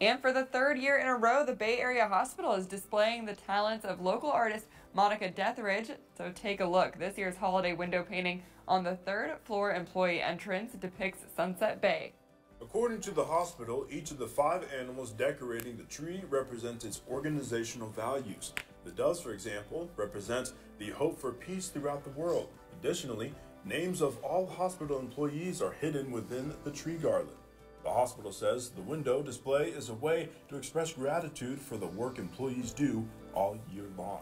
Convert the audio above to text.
And for the third year in a row, the Bay Area Hospital is displaying the talents of local artist Monica Deathridge. So take a look. This year's holiday window painting on the third floor employee entrance depicts Sunset Bay. According to the hospital, each of the five animals decorating the tree represents its organizational values. The dove, for example, represents the hope for peace throughout the world. Additionally, names of all hospital employees are hidden within the tree garland. Hospital says the window display is a way to express gratitude for the work employees do all year long.